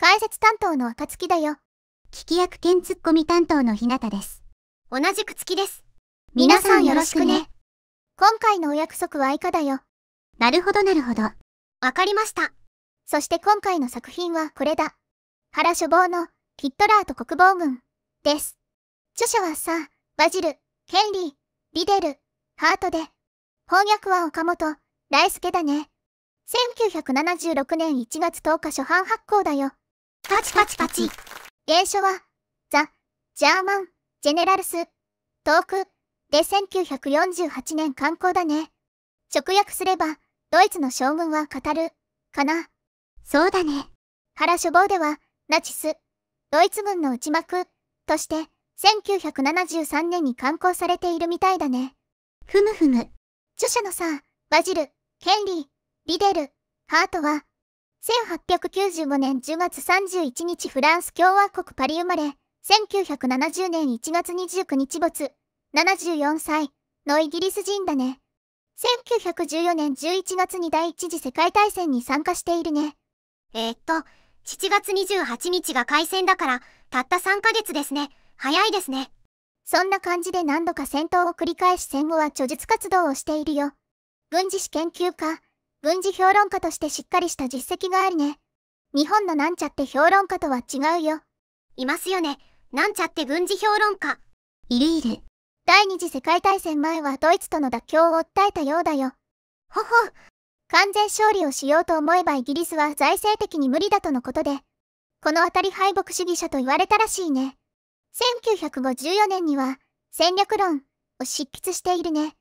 解説担当の暁だよ。聞き役兼ツッコミ担当のひなたです。同じく月です。皆さんよろしくね。今回のお約束は以下だよ。なるほどなるほど。わかりました。そして今回の作品はこれだ。原処方のヒットラーと国防軍です。著者はさ、バジル、ケンリー、リデル、ハートで。翻訳は岡本、大輔だね。1976年1月10日初版発行だよ。パチパチパチ。原書は、ザ・ジャーマン・ジェネラルス・トークで1948年刊行だね。直訳すれば、ドイツの将軍は語る、かな。そうだね。原書房では、ナチス、ドイツ軍の内幕、として、1973年に刊行されているみたいだね。ふむふむ。著者のさ、バジル、ケンリー、リデル、ハートは、1895年10月31日フランス共和国パリ生まれ、1970年1月29日没、74歳のイギリス人だね。1914年11月に第一次世界大戦に参加しているね。えー、っと、7月28日が開戦だから、たった3ヶ月ですね。早いですね。そんな感じで何度か戦闘を繰り返し戦後は著述活動をしているよ。軍事史研究家、軍事評論家としてしっかりした実績があるね。日本のなんちゃって評論家とは違うよ。いますよね。なんちゃって軍事評論家。いるいる。第二次世界大戦前はドイツとの妥協を訴えたようだよ。ほほ。完全勝利をしようと思えばイギリスは財政的に無理だとのことで、この辺り敗北主義者と言われたらしいね。1954年には戦略論を執筆しているね。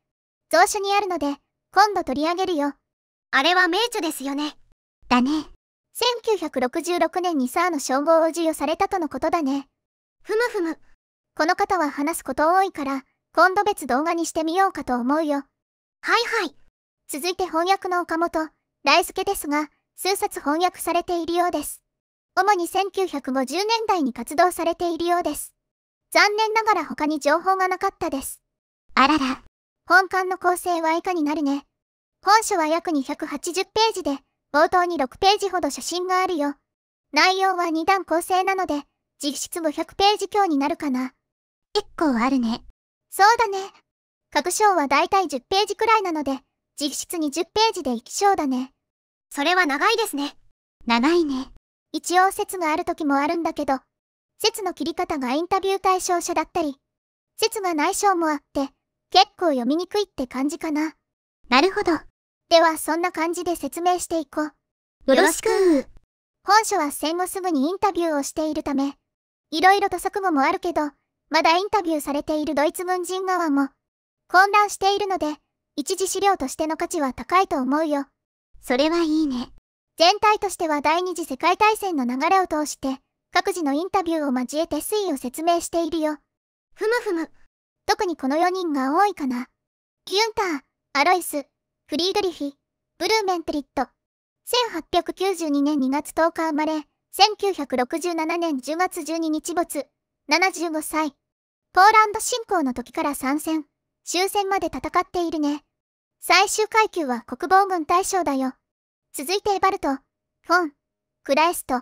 蔵書にあるので、今度取り上げるよ。あれは名著ですよね。だね。1966年にサーの称号を授与されたとのことだね。ふむふむ。この方は話すこと多いから、今度別動画にしてみようかと思うよ。はいはい。続いて翻訳の岡本、大輔ですが、数冊翻訳されているようです。主に1950年代に活動されているようです。残念ながら他に情報がなかったです。あらら。本館の構成は以下になるね。本書は約280ページで、冒頭に6ページほど写真があるよ。内容は2段構成なので、実質500ページ強になるかな。結構あるね。そうだね。各章はだいたい10ページくらいなので、実質20ページで1章だね。それは長いですね。長いね。一応説がある時もあるんだけど、説の切り方がインタビュー対象者だったり、説がない章もあって、結構読みにくいって感じかな。なるほど。ではそんな感じで説明していこう。よろしく本書は戦後すぐにインタビューをしているため、いろいろと錯誤もあるけど、まだインタビューされているドイツ軍人側も混乱しているので、一次資料としての価値は高いと思うよ。それはいいね。全体としては第二次世界大戦の流れを通して、各自のインタビューを交えて推移を説明しているよ。ふむふむ。特にこの4人が多いかな。ギュンター、アロイス、フリードリヒ、ブルーメントリット。1892年2月10日生まれ、1967年10月12日没、75歳。ポーランド侵攻の時から参戦、終戦まで戦っているね。最終階級は国防軍大将だよ。続いてエバルト、フォン、クラエスト。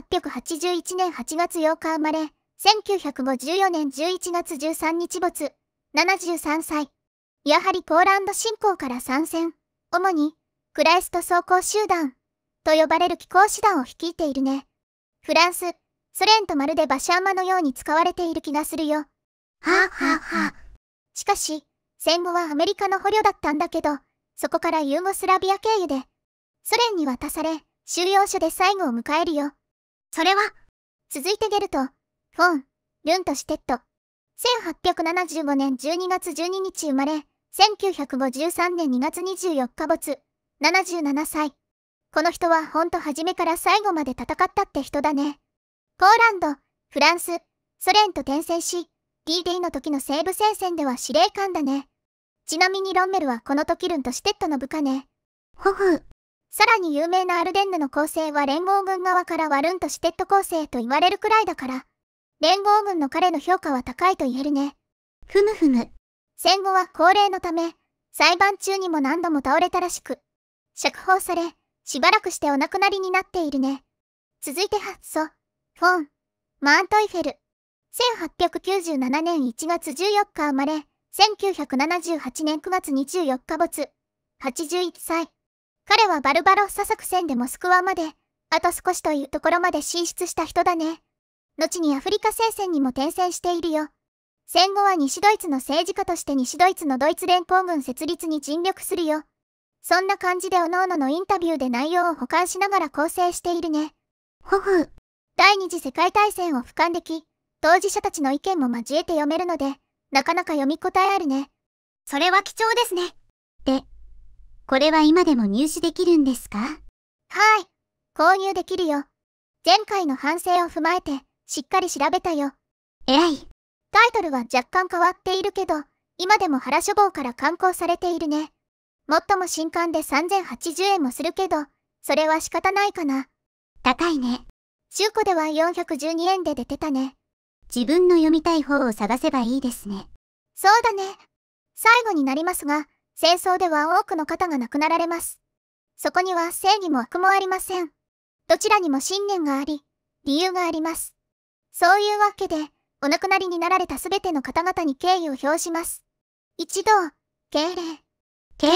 1881年8月8日生まれ、1954年11月13日没、73歳。やはりポーランド侵攻から参戦。主に、クライスト装甲集団と呼ばれる機甲師団を率いているね。フランス、ソ連とまるで馬車馬のように使われている気がするよ。はあはあはあ。しかし、戦後はアメリカの捕虜だったんだけど、そこからユーゴスラビア経由で、ソ連に渡され、収容所で最後を迎えるよ。それは、続いてゲルト、フォン、ルントシュテット。1875年12月12日生まれ、1953年2月24日没、77歳。この人はほんと初めから最後まで戦ったって人だね。ポーランド、フランス、ソ連と転戦し、D-Day の時の西部戦線では司令官だね。ちなみにロンメルはこの時ルントシュテットの部下ね。ほほ。さらに有名なアルデンヌの構成は連合軍側からワルントシュテット構成と言われるくらいだから、連合軍の彼の評価は高いと言えるね。ふむふむ。戦後は高齢のため、裁判中にも何度も倒れたらしく、釈放され、しばらくしてお亡くなりになっているね。続いて発祖、フォン、マーントイフェル。1897年1月14日生まれ、1978年9月24日没。81歳。彼はバルバロッサ作戦でモスクワまで、あと少しというところまで進出した人だね。後にアフリカ聖戦にも転戦しているよ。戦後は西ドイツの政治家として西ドイツのドイツ連邦軍設立に尽力するよ。そんな感じで各々のインタビューで内容を保管しながら構成しているね。ほほ。第二次世界大戦を俯瞰でき、当事者たちの意見も交えて読めるので、なかなか読み応えあるね。それは貴重ですね。で、これは今でも入手できるんですか？はい。購入できるよ。前回の反省を踏まえて、しっかり調べたよ。えらい。タイトルは若干変わっているけど、今でも原書房から刊行されているね。もっとも新刊で3080円もするけど、それは仕方ないかな。高いね。中古では412円で出てたね。自分の読みたい方を探せばいいですね。そうだね。最後になりますが、戦争では多くの方が亡くなられます。そこには正義も悪もありません。どちらにも信念があり、理由があります。そういうわけで、お亡くなりになられたすべての方々に敬意を表します。一同、敬礼。敬礼。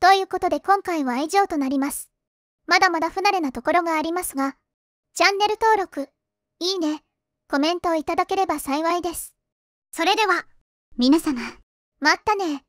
ということで今回は以上となります。まだまだ不慣れなところがありますが、チャンネル登録、いいね、コメントをいただければ幸いです。それでは、皆様、まったね